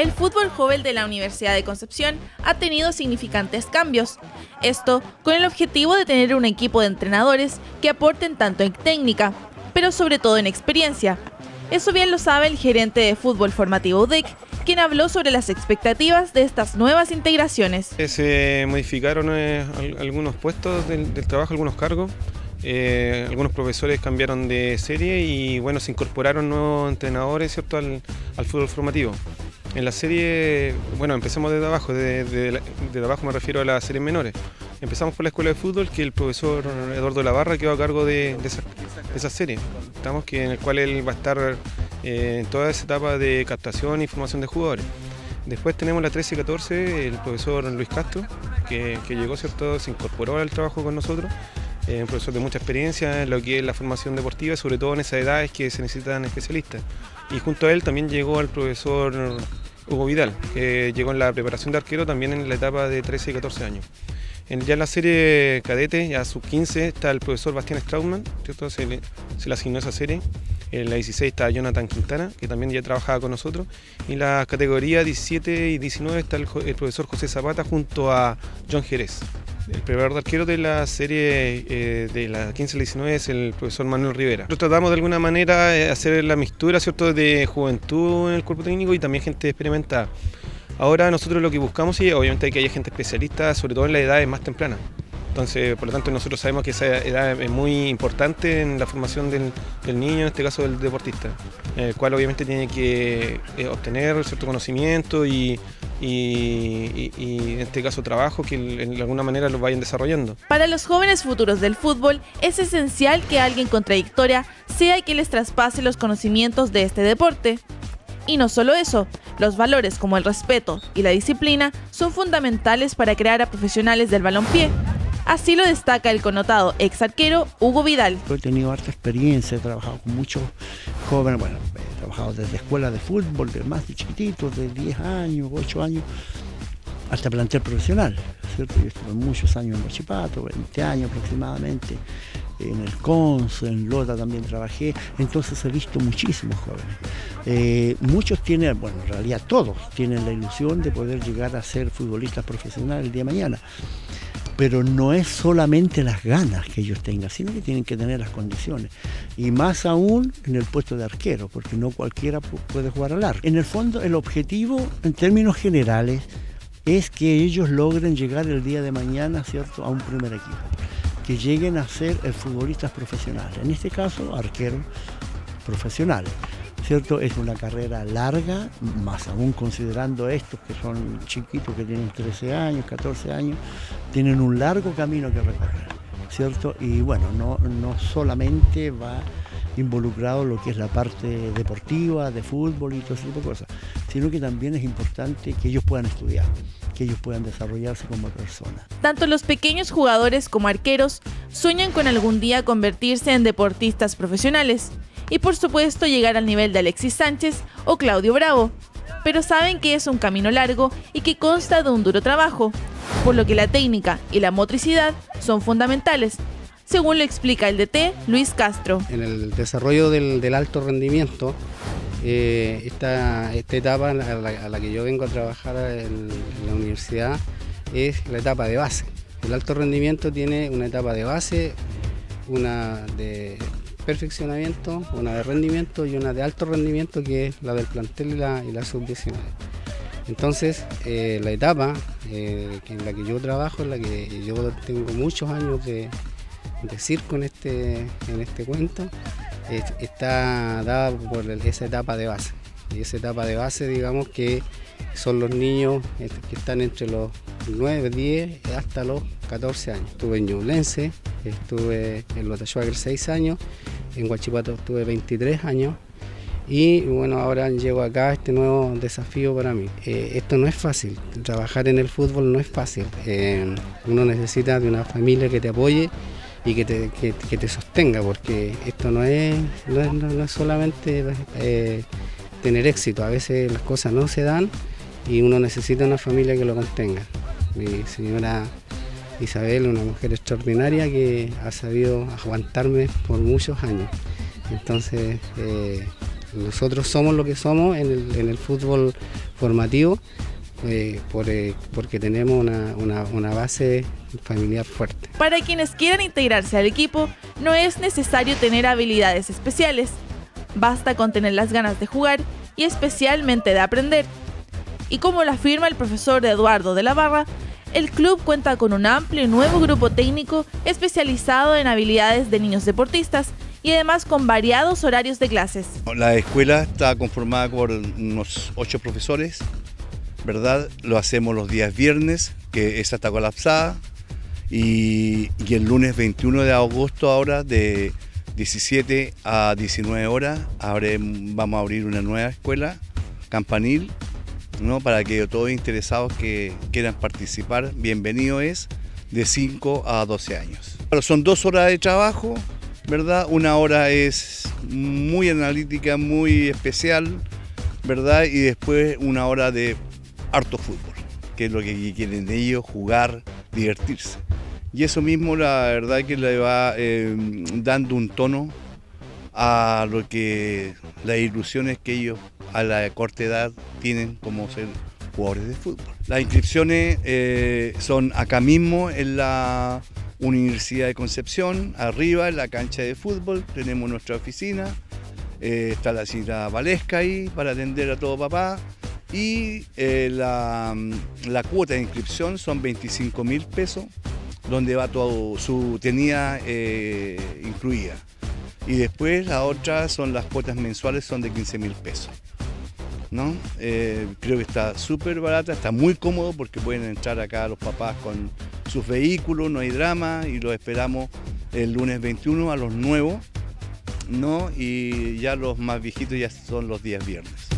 El fútbol joven de la Universidad de Concepción ha tenido significantes cambios. Esto con el objetivo de tener un equipo de entrenadores que aporten tanto en técnica, pero sobre todo en experiencia. Eso bien lo sabe el gerente de fútbol formativo UDEC, quien habló sobre las expectativas de estas nuevas integraciones. Se modificaron eh, algunos puestos del, trabajo, algunos cargos. Eh, algunos profesores cambiaron de serie y bueno, se incorporaron nuevos entrenadores ¿cierto? Al, fútbol formativo. En la serie, bueno, empecemos desde abajo, desde, abajo me refiero a las series menores. Empezamos por la escuela de fútbol, que el profesor Eduardo Lavarra quedó a cargo de, esa, serie. Estamos que en el cual él va a estar eh, en toda esa etapa de captación y formación de jugadores. Después tenemos la 13 y 14, el profesor Luis Castro, que, llegó, ¿cierto? se incorporó al trabajo con nosotros. Eh, un profesor de mucha experiencia en lo que es la formación deportiva, sobre todo en esas edades que se necesitan especialistas. Y junto a él también llegó el profesor Hugo Vidal, que llegó en la preparación de arquero también en la etapa de 13 y 14 años. ya en la serie cadete, ya sub 15, está el profesor Bastián Strautmann, Se, le, se le asignó esa serie. En la 16 está Jonathan Quintana, que también ya trabajaba con nosotros. Y en la categoría 17 y 19 está el, profesor José Zapata junto a John Jerez. El preparador de arquero de la serie eh, de la 15 y 19 es el profesor Manuel Rivera. Nosotros tratamos de alguna manera de hacer la mixtura ¿cierto? de juventud en el cuerpo técnico y también gente experimentada. Ahora nosotros lo que buscamos y obviamente que haya gente especialista, sobre todo en las edades más tempranas. Entonces, por lo tanto, nosotros sabemos que esa edad es muy importante en la formación del, niño, en este caso del deportista, el cual obviamente tiene que eh, obtener cierto conocimiento y, en este caso trabajo que de alguna manera lo vayan desarrollando. Para los jóvenes futuros del fútbol es esencial que alguien con trayectoria sea quien les traspase los conocimientos de este deporte. Y no solo eso, los valores como el respeto y la disciplina son fundamentales para crear a profesionales del balompié Así lo destaca el connotado ex arquero Hugo Vidal. He tenido harta experiencia, he trabajado con muchos jóvenes, bueno, he trabajado desde escuelas de fútbol, de más de chiquititos, de 10 años, 8 años, hasta plantel profesional, ¿cierto? Yo estuve muchos años en Mochipato, 20 años aproximadamente, en el CONS, en Lota también trabajé, entonces he visto muchísimos jóvenes. Eh, muchos tienen, bueno, en realidad todos tienen la ilusión de poder llegar a ser futbolistas profesionales el día de mañana pero no es solamente las ganas que ellos tengan, sino que tienen que tener las condiciones. Y más aún en el puesto de arquero, porque no cualquiera puede jugar al arco. En el fondo, el objetivo, en términos generales, es que ellos logren llegar el día de mañana, ¿cierto?, a un primer equipo. Que lleguen a ser futbolistas profesionales. En este caso, arqueros profesionales. ¿Cierto? Es una carrera larga, más aún considerando estos que son chiquitos, que tienen 13 años, 14 años, tienen un largo camino que recorrer, ¿cierto? Y bueno, no, no solamente va involucrado lo que es la parte deportiva, de fútbol y todo ese tipo de cosas, sino que también es importante que ellos puedan estudiar, que ellos puedan desarrollarse como personas. Tanto los pequeños jugadores como arqueros sueñan con algún día convertirse en deportistas profesionales y por supuesto llegar al nivel de Alexis Sánchez o Claudio Bravo. Pero saben que es un camino largo y que consta de un duro trabajo, por lo que la técnica y la motricidad son fundamentales, según lo explica el DT Luis Castro. En el desarrollo del, alto rendimiento, eh, esta, etapa a la, que yo vengo a trabajar en la universidad es la etapa de base. El alto rendimiento tiene una etapa de base, una de perfeccionamiento, una de rendimiento y una de alto rendimiento que es la del plantel y la, y la sub-19. Entonces, eh, la etapa eh, en la que yo trabajo, en la que yo tengo muchos años de, circo en este, en este cuento, está dada por esa etapa de base. Y esa etapa de base, digamos que son los niños este, que están entre los 9, 10 hasta los 14 años. Estuve en Ñublense, estuve en Lotachuaquel 6 años, en Huachipato estuve 23 años y bueno, ahora llego acá este nuevo desafío para mí. Eh, esto no es fácil, trabajar en el fútbol no es fácil. Eh, uno necesita de una familia que te apoye y que te, que, te sostenga, porque esto no es, no es, solamente eh, tener éxito, a veces las cosas no se dan y uno necesita una familia que lo contenga. Mi señora Isabel, una mujer extraordinaria que ha sabido aguantarme por muchos años. Entonces, eh, Nosotros somos lo que somos en el, fútbol formativo eh, eh, porque tenemos una, base familiar fuerte. Para quienes quieran integrarse al equipo, no es necesario tener habilidades especiales. Basta con tener las ganas de jugar y especialmente de aprender. Y como lo afirma el profesor Eduardo de la Barra, el club cuenta con un amplio y nuevo grupo técnico especializado en habilidades de niños deportistas y además con variados horarios de clases. La escuela está conformada por unos ocho profesores, ¿verdad? Lo hacemos los días viernes, que esa está colapsada, y, el lunes 21 de agosto ahora de 17 a 19 horas vamos a abrir una nueva escuela campanil ¿no? para que todos interesados que quieran participar, bienvenido es, de 5 a 12 años. son dos horas de trabajo, ¿verdad? Una hora es muy analítica, muy especial, ¿verdad? Y después una hora de harto fútbol, que es lo que quieren ellos, jugar, divertirse. Y eso mismo la verdad que le va eh, dando un tono a lo que las ilusiones que ellos a la corta edad tienen como ser jugadores de fútbol. Las inscripciones eh, son acá mismo en la Universidad de Concepción, arriba en la cancha de fútbol, tenemos nuestra oficina, eh, está la señora Valesca ahí para atender a todo papá y eh, la, la, cuota de inscripción son 25 mil pesos, donde va todo su tenía incluida. Y después la otra son las cuotas mensuales, son de 15 mil pesos. ¿no? Eh, creo que está súper barata, está muy cómodo porque pueden entrar acá los papás con sus vehículos, no hay drama y los esperamos el lunes 21 a los nuevos, ¿no? Y ya los más viejitos ya son los días viernes.